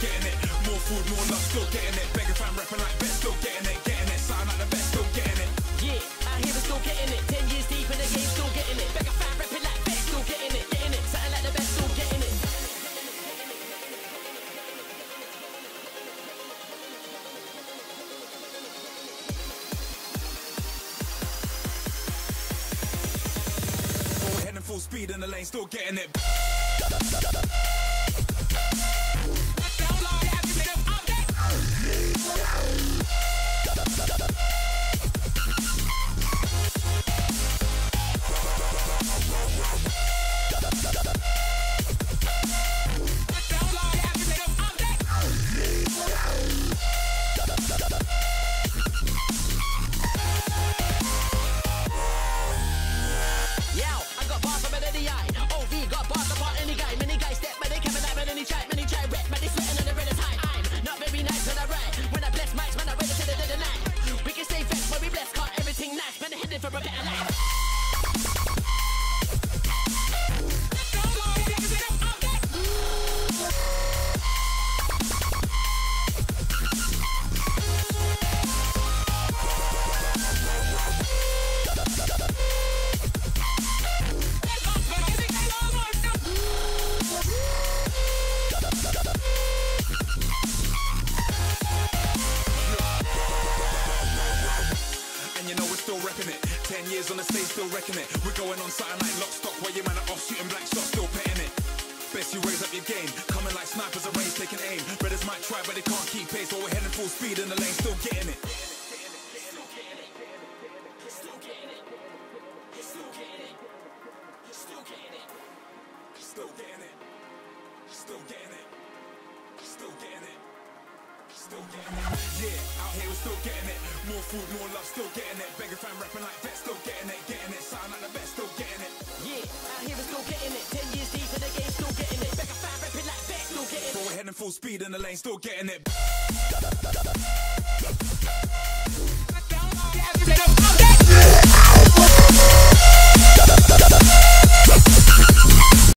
getting it. More food, more love, still getting it. Begging fam rapping like best, still getting it, getting it. Sound like the best, still getting it. Yeah, out here we're still getting it. Ten years deep in the game, still getting it. Beggar fan rapping like best, still getting it, getting it. Something like the best, still getting it. Full speed in the lane, still getting it. For a better life. Repping it. Ten years on the stage, still wrecking it. We're going on something like lock stock, while your man are off shooting black shots, still petting it. Best you raise up your game, coming like snipers at range, taking aim. Brothers might try, but they can't keep pace. While we're heading full speed in the lane, still getting it. Still getting it. Still getting it. Still getting it. Still getting it. Yeah, out here we're still getting it. More food, more love, still getting it. Begging fam rapping like that, still getting it, getting it. Sound like the best, still getting it. Yeah, out here we're still getting it. Ten years deep in the game, still getting it. Beggar fan rapping like best, still getting it. Forward heading full speed in the lane, still getting it.